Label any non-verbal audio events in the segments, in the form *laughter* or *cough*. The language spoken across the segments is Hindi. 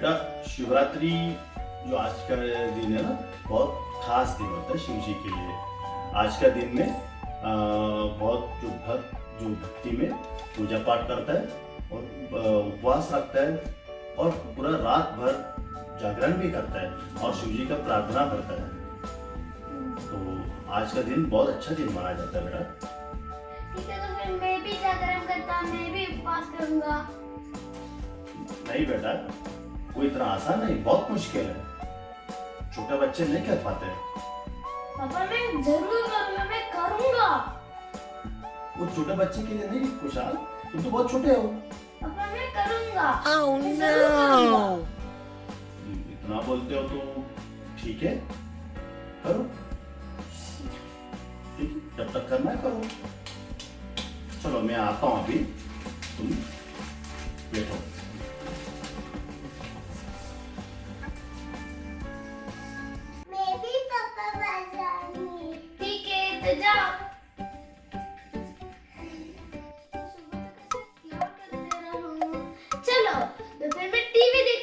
बेटा शिवरात्रि जो आज का दिन है ना बहुत खास दिन होता है शिव जी के लिए। आज का दिन में आ, बहुत जो भक्त जो भक्ति में पूजा पाठ करता है और उपवास रखता है और पूरा रात भर जागरण भी करता है और शिव जी का प्रार्थना करता है। तो आज का दिन बहुत अच्छा दिन माना जाता है बेटा। ठीक है तो फिर मैं भी जागरण करता मैं भी उपवास करूँगा। नहीं बेटा कोई इतना आसान नहीं बहुत मुश्किल है। छोटे बच्चे नहीं कर पाते। पापा मैं ज़रूर करूँगा मैं करूँगा। वो छोटे बच्चे के लिए नहीं खुशहाल। तुम तो बहुत छोटे हो। पापा मैं करूँगा। Oh मैं ज़रूर करूँगा। no! इतना बोलते हो तो ठीक है। करो। ठीक जब तक करना है करो। चलो मैं आता हूँ अभी। तुम बैठो। तो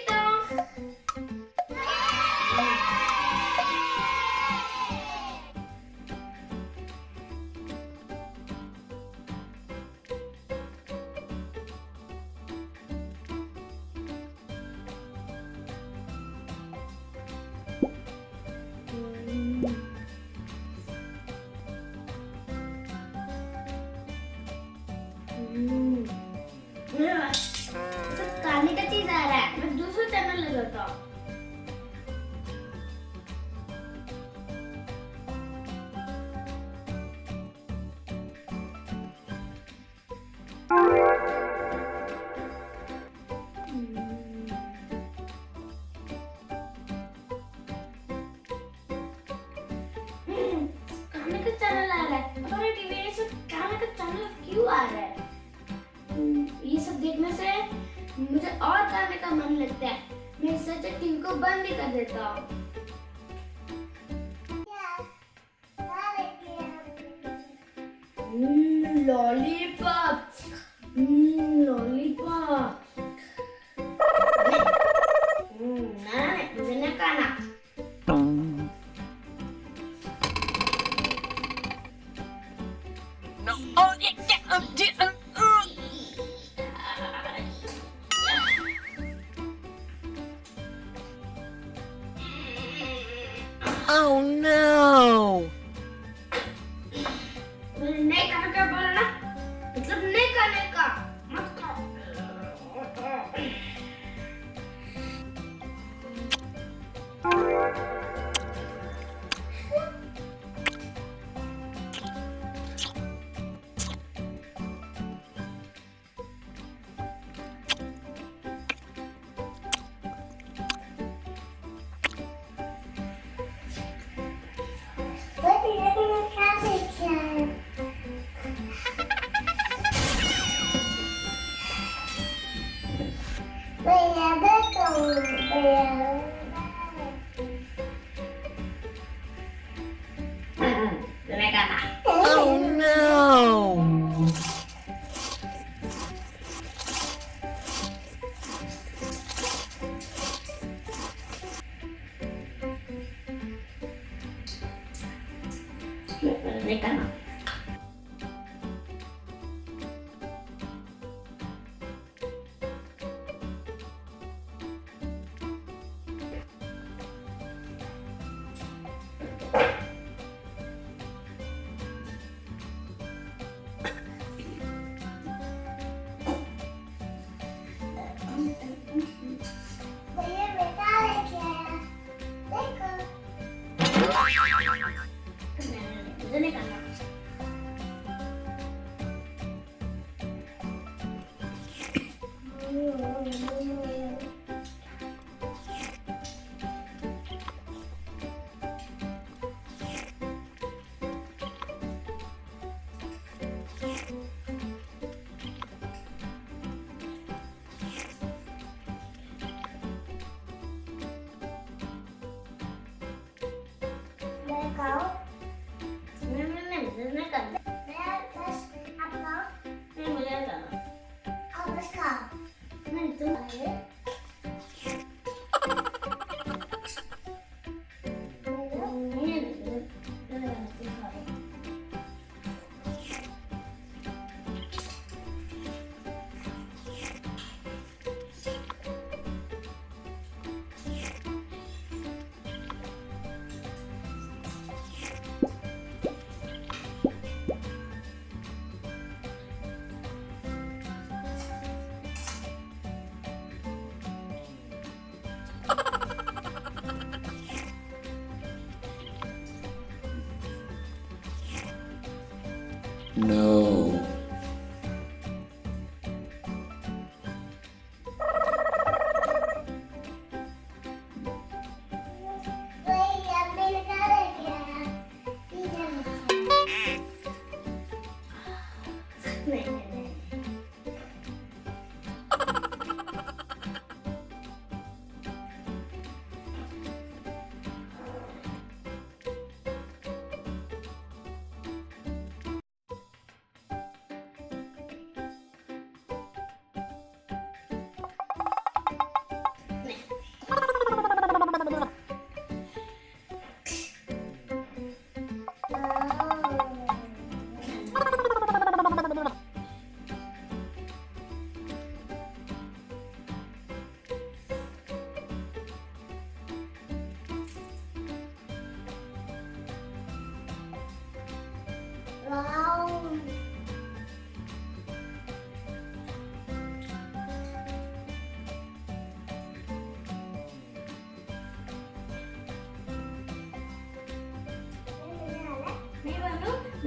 lollipop. Lollipop. 我我干嘛？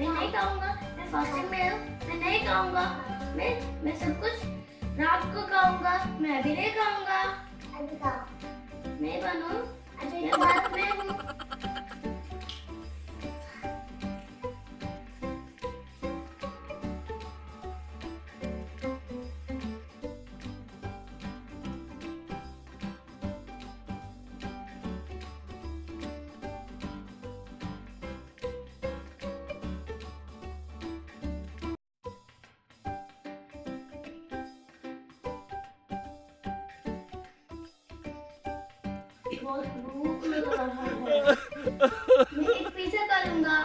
मैं नहीं खाऊँगा मैं फास्टिंग में हूँ मैं नहीं खाऊँगा मैं मैं सब कुछ रात को खाऊँगा मैं अभी नहीं खाऊँगा मैं बनू मैं बात में हूँ। बहुत भूख लग रहा है। मैं एक पिज्जा करूँगा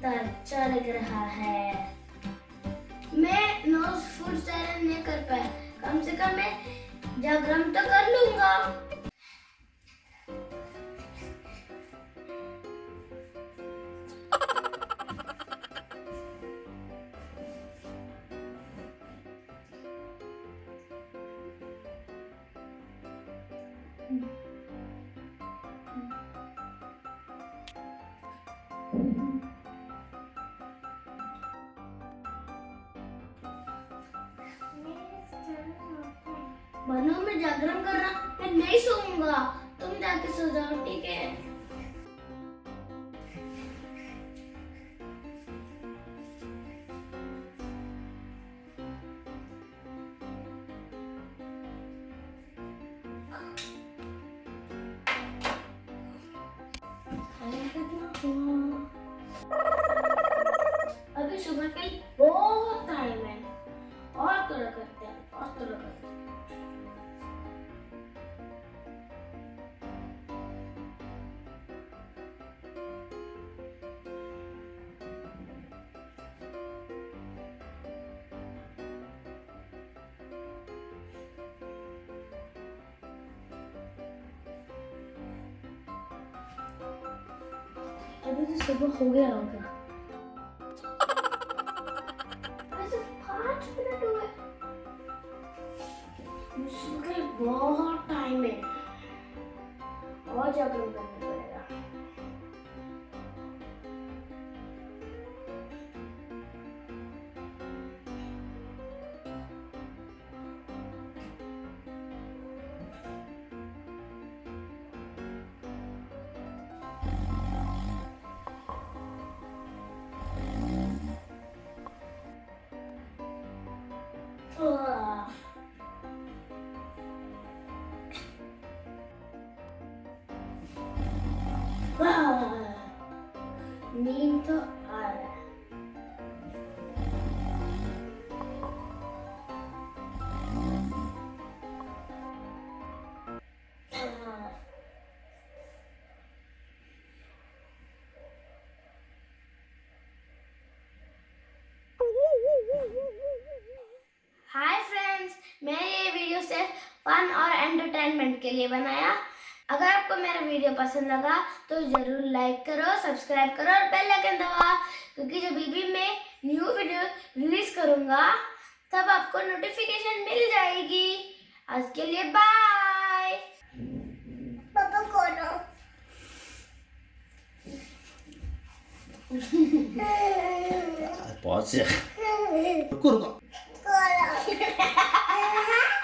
कितना अच्छा लग रहा है। मैं नोज़ फ़ूड चैलेंज नहीं कर पाया। कम से कम मैं जागरण तो कर लूँगा। मनु मैं जागरण कर रहा, मैं नहीं सोऊँगा। तुम जाके सो जाओ, ठीक है? अभी सुबह के अभी तो सुबह हो गया होगा। बहुत टाइम है। और जागरण करना। के लिए बनाया। अगर आपको मेरा वीडियो पसंद लगा तो ज़रूर लाइक करो सब्सक्राइब करो और बेल आइकन दबाओ क्योंकि जब भी मैं न्यू वीडियो रिलीज़ करूँगा तब आपको नोटिफिकेशन मिल जाएगी। आज के लिए बाय पापा कौन बहुत से रुको रुको। *laughs* *laughs*